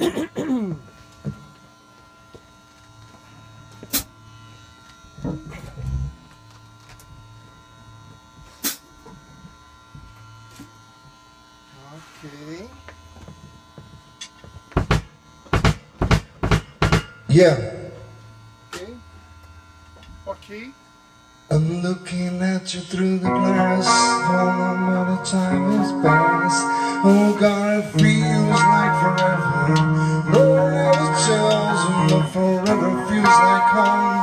Okay. Yeah, Okay. Okay. I'm looking at you through the glass. All the time has passed. Oh God, it feels like forever. Ever tells you that forever feels like home.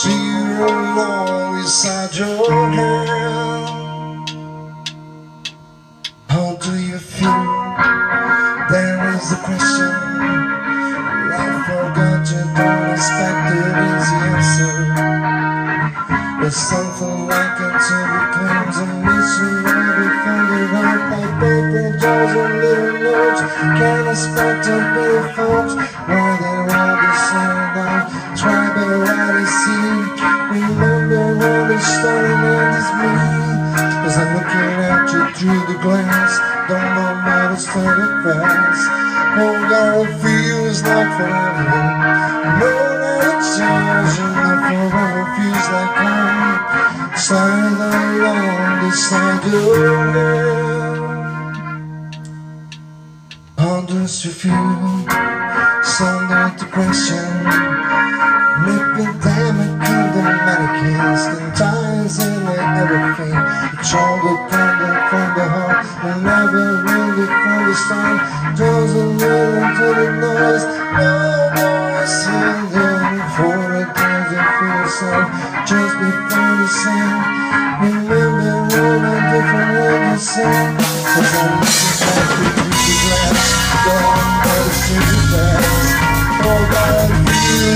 See you alone beside your hand. How do you feel? There is the question. I forgot you don't expect an easy answer. But something like until becomes a mystery Every figured out by paper dolls and little notes Can't expect to be folks Why they're all the same now Try but already see Remember when the story ends is me Cause I'm looking at you through the glass. Don't know how to start it fast Oh God, it feels like forever Does you. Feel? Sound depression. Epidemic of the mannequins Contains in it everything. It's all dependent from the heart. Will never really from the start Draws a little to the noise No voice in there For the days that feel so Just before the sun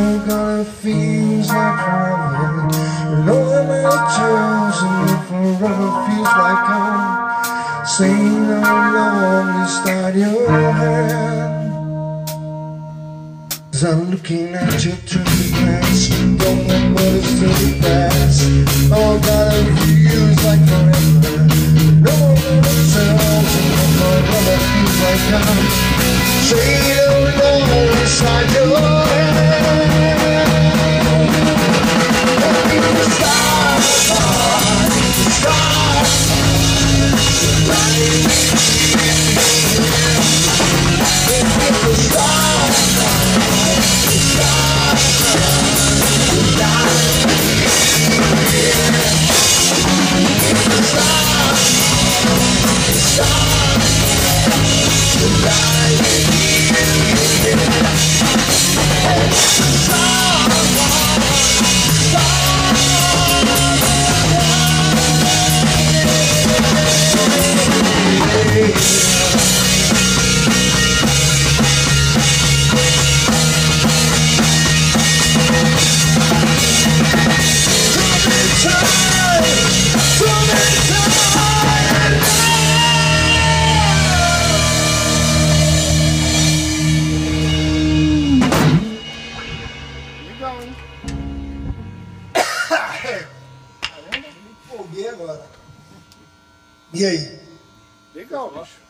Oh God, it feels like forever. And all chosen forever feels like home. Sing along inside your head. Cause I'm looking at you through the glass. Don't know what is to the past. Oh God, it feels like forever. No one ever tells me forever feels like home. Sing along inside your. Foguei agora. E aí? Legal, bicho.